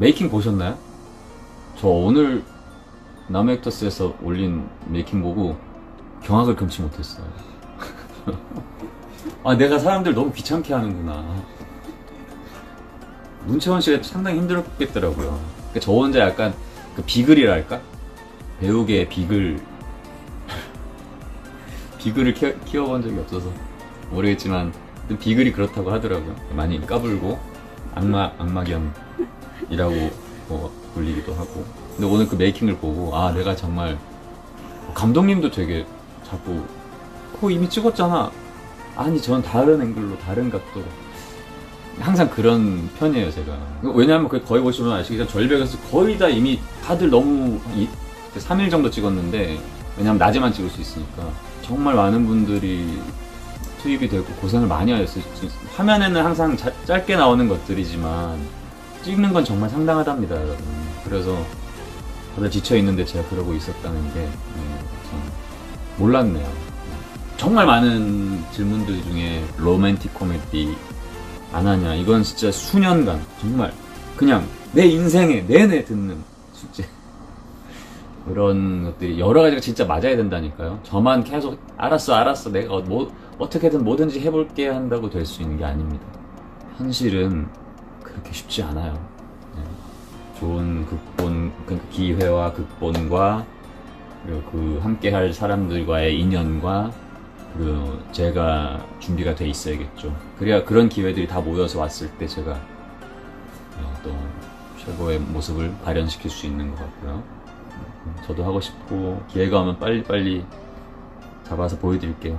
making 보셨나요? 저 오늘 나무액터스에서 올린 making 보고 경악을 금치 못했어요. 아, 내가 사람들 너무 귀찮게 하는구나. 문채원 씨가 상당히 힘들었겠더라고요. 그러니까 저 혼자 약간 그 비글이랄까? 배우계의 비글. 비글을 키워, 키워본 적이 없어서 모르겠지만 비글이 그렇다고 하더라고요. 많이 까불고 악마, 악마견 이라고 뭐 불리기도 하고. 근데 오늘 그 메이킹을 보고 아, 내가 정말 감독님도 되게 자꾸 코 이미 찍었잖아. 아니, 전 다른 앵글로, 다른 각도로. 항상 그런 편이에요, 제가. 왜냐하면 그 거의 보시면 아시겠지만 절벽에서 거의 다 이미 다들 너무 이, 3일 정도 찍었는데, 왜냐하면 낮에만 찍을 수 있으니까. 정말 많은 분들이 투입이 되고 고생을 많이 하셨어요. 화면에는 항상 자, 짧게 나오는 것들이지만, 찍는 건 정말 상당하답니다, 여러분. 그래서 다들 지쳐 있는데 제가 그러고 있었다는 게, 네, 참 몰랐네요. 정말 많은 질문들 중에 로맨틱 코미디 안 하냐. 이건 진짜 수년간 정말 그냥 내 인생에 내내 듣는 숙제. 그런 것들이 여러 가지가 진짜 맞아야 된다니까요. 저만 계속 알았어, 알았어, 내가 뭐 어떻게든 뭐든지 해볼게 한다고 될 수 있는 게 아닙니다. 현실은 그렇게 쉽지 않아요. 네. 좋은 극본, 그 기회와 극본과 그리고 그 함께 할 사람들과의 인연과 그리고 제가 준비가 돼 있어야겠죠. 그래야 그런 기회들이 다 모여서 왔을 때 제가 어, 또 최고의 모습을 발현시킬 수 있는 것 같고요. 저도 하고 싶고 기회가 오면 빨리빨리 잡아서 보여드릴게요.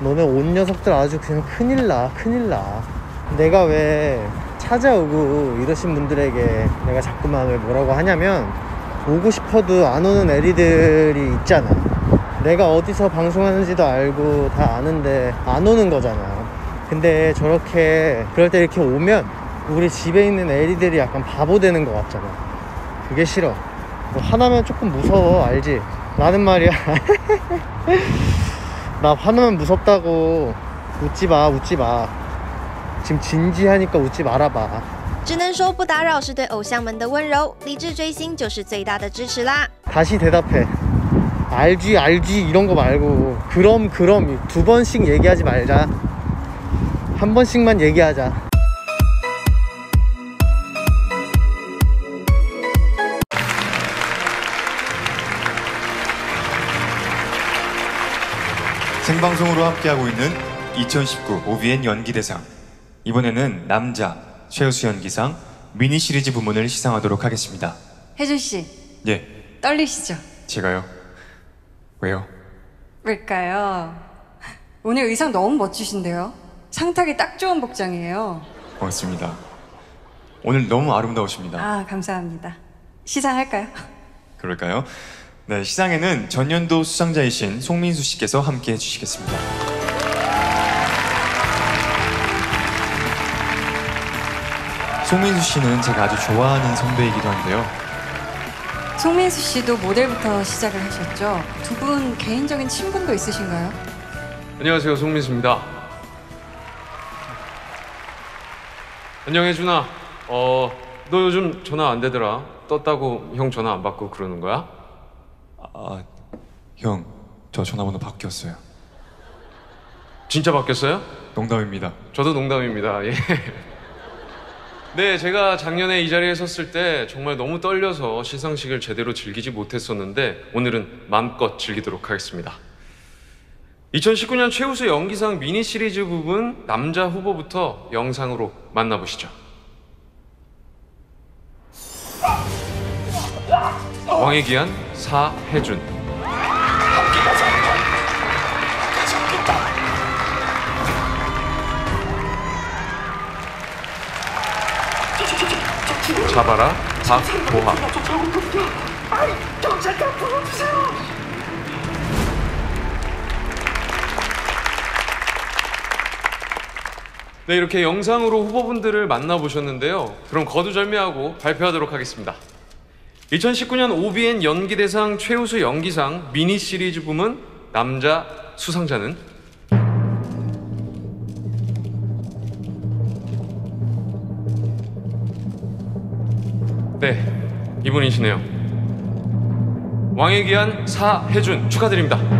너네 온 녀석들 아주 그냥 큰일 나 큰일 나. 내가 왜 찾아오고 이러신 분들에게 내가 자꾸만 왜 뭐라고 하냐면 오고 싶어도 안 오는 애리들이 있잖아. 내가 어디서 방송하는지도 알고 다 아는데 안 오는 거잖아. 근데 저렇게 그럴 때 이렇게 오면 우리 집에 있는 애리들이 약간 바보 되는 것 같잖아. 그게 싫어. 뭐 화나면 조금 무서워 알지? 나는 말이야 나 화나면 무섭다고 웃지 마 웃지 마 지금 진지하니까 웃지 말아봐 只能说不打扰是对偶像们的温柔，理智追星就是最大的支持啦。 다시 대답해. 알지, 알지, 이런 거 말고. 그럼, 그럼. 두 번씩 얘기하지 말자. 한 번씩만 얘기하자. 생방송으로 함께하고 있는 2019 OBN 연기대상. 이번에는 남자 최우수 연기상 미니 시리즈 부문을 시상하도록 하겠습니다. 혜준 씨 예, 떨리시죠? 제가요. 왜요? 왜일까요? 오늘 의상 너무 멋지신데요. 상 타기 딱 좋은 복장이에요. 고맙습니다. 오늘 너무 아름다우십니다. 아 감사합니다. 시상할까요? 그럴까요? 네, 시상에는 전년도 수상자이신 송민수 씨께서 함께 해주시겠습니다. 송민수 씨는 제가 아주 좋아하는 선배이기도 한데요. 송민수 씨도 모델부터 시작을 하셨죠. 두 분 개인적인 친분도 있으신가요? 안녕하세요 송민수입니다 안녕 혜준아 어 너 요즘 전화 안 되더라 떴다고 형 전화 안 받고 그러는 거야? 아, 형, 저 전화번호 바뀌었어요. 진짜 바뀌었어요? 농담입니다. 저도 농담입니다. 예. 네, 제가 작년에 이 자리에 섰을 때 정말 너무 떨려서 시상식을 제대로 즐기지 못했었는데 오늘은 마음껏 즐기도록 하겠습니다. 2019년 최우수 연기상 미니 시리즈 부분 남자 후보부터 영상으로 만나보시죠. 왕의 기한 사혜준. 잡아라 박보하. 네, 이렇게 영상으로 후보분들을 만나보셨는데요. 그럼 거두절미하고 발표하도록 하겠습니다. 2019년 OBN 연기대상 최우수 연기상 미니 시리즈 부문 남자 수상자는 네, 이분이시네요. 왕의 귀한 사혜준 축하드립니다.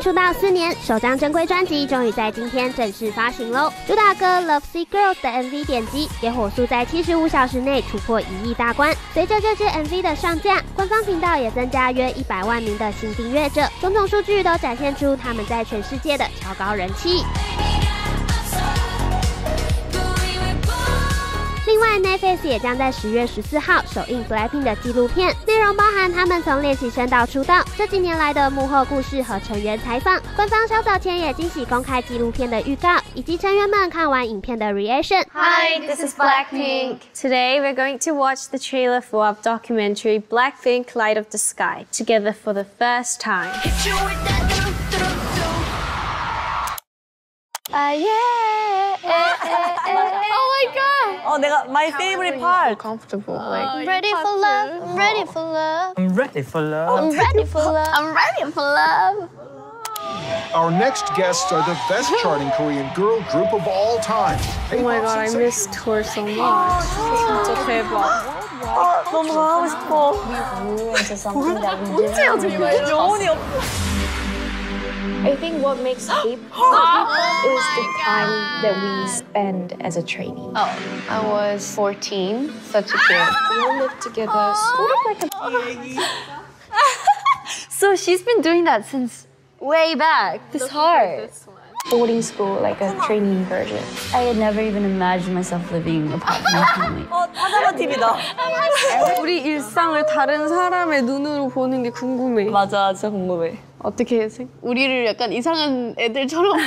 出道四年，首张正规专辑终于在今天正式发行喽！主打歌《Love Sea Girls》的 MV 点击也火速在七十五小时内突破一亿大关。随着这支 MV 的上架，官方频道也增加约一百万名的新订阅者，种种数据都展现出他们在全世界的超高人气。另外，Netflix 也将在十月十四号首映 Blackpink 的纪录片，内容包含他们从练习生到出道这几年来的幕后故事和成员采访。官方稍早前也惊喜公开纪录片的预告，以及成员们看完影片的 reaction。Hi, this is Blackpink. Today we're going to watch the trailer for our documentary Blackpink Light of the Sky together for the first time. Uh, yeah. oh my god. 어 내가 my favorite part. Comfortable. Like, I'm ready for love. I'm ready for love. I'm ready for love. I'm ready for love. I'm ready for love. Our next guests are the best charting Korean girl group of all time. Oh my god, I miss tour so much. 진짜 대박. 너무 가고 싶어. into something that we didn't 영혼이 없. I think what makes K-pop is the time that we spend as a trainee. Oh, I was 14, such a kid. We all lived together, sort of like a So she's been doing that since way back. This hard. boarding school, like a trainee version. I had never even imagined myself living apart from my family. 어 파자마 TV다. 우리 일상을 다른 사람의 눈으로 보는 게 궁금해. 맞아, 진짜 궁금해. 어떻게 생? 우리를 약간 이상한 애들처럼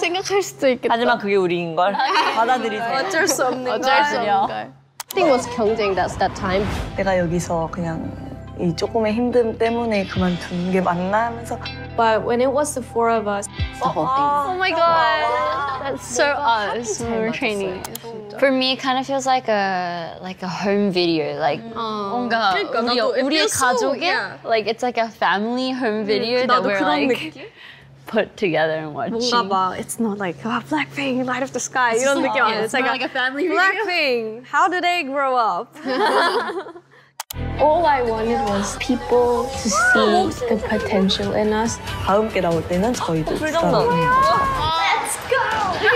생각할 수도 있겠다. 하지만 그게 우리인 걸 받아들이세요. 어쩔 수 없는 어쩔 수 걸. 없는 걸. I think it was 경쟁 that's that time. 내가 여기서 그냥 이 조금의 힘듦 때문에 그만둔 게 맞나 하면서 But when it was the four of us, The whole thing. oh my god, that's so us we were training. For me, it kind of feels like a like a home video. Like 뭔가 그러니까 우리 나도 it 우리의 feels so, 가족의 yeah. like it's like a family home video that 나도 we're 그런 like 느낌? put together and watching. 뭔가 막 it's not like oh, Blackpink, Light of the Sky 이런 느낌 아니야. It's like, a, family Blackpink. How did they grow up? All I wanted was people to see the potential in us. 다음 게 나올 때는 저희도 불정도. Let's go!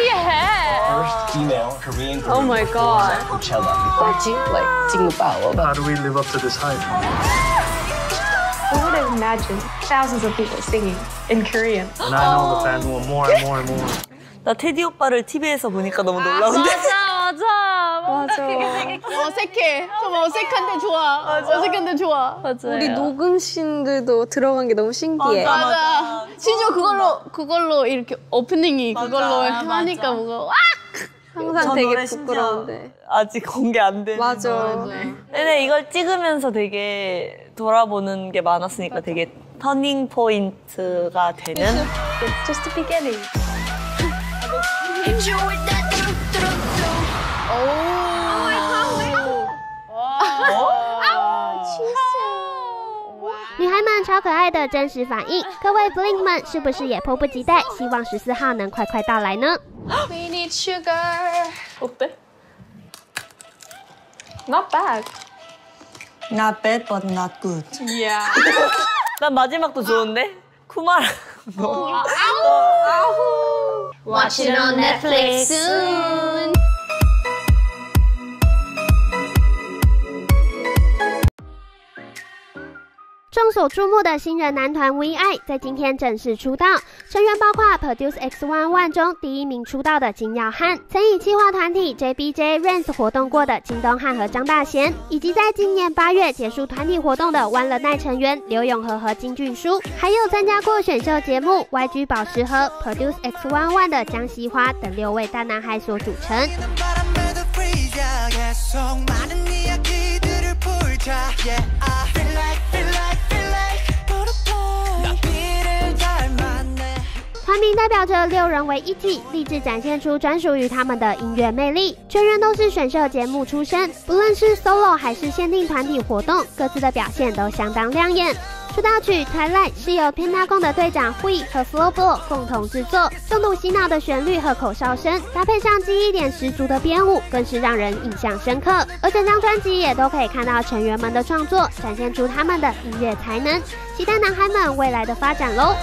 Yeah! first ah. female Korean girl oh my God. at Coachella. Like, think about. How do we live up to this hype? Who would have imagined thousands of people singing in Korean? And I know the fans want more and more and more. 나 테디 오빠를 TV에서 보니까 너무 놀라운데. 맞아. 어색해. 좀 어색한데 좋아. 어색한데 좋아. 우리 녹음신들도 들어간 게 너무 신기해. 맞아. 심지어 그걸로 그걸로 이렇게 오프닝이 그걸로 하니까 뭔가 와! 항상 저 되게 부끄러운데. 아직 공개 안 되는 맞아. 근데 이걸 찍으면서 되게 돌아보는 게 많았으니까 되게 터닝 포인트가 되는 Just the beginning. 可爱的真实反应，各位 Blink 们是不是也迫不及待，希望十四号能快快到来呢？ We need sugar. 어때? Not bad. Not bad but not good Yeah. 난 마지막도 좋은데? 쿠마랑 Watch it on Netflix soon. 所注目的新人男团 V.I 在今天正式出道，成员包括 Produce X One One 中第一名出道的金耀汉，曾以企划团体 JBJ Rance 活动过的金东汉和张大贤，以及在今年八月结束团体活动的 One the Night 成员刘永和和金俊书，还有参加过选秀节目 YG 宝石和 Produce X One One 的江西花等六位大男孩所组成。团名代表着六人为一体，立志展现出专属于他们的音乐魅力。全员都是选秀节目出身，不论是 solo 还是限定团体活动，各自的表现都相当亮眼。出道曲《Twilight》是由 Pentagon 的队长 Hui 和 Flowball 共同制作，重度洗脑的旋律和口哨声，搭配上记忆点十足的编舞，更是让人印象深刻。而整张专辑也都可以看到成员们的创作，展现出他们的音乐才能。期待男孩们未来的发展喽！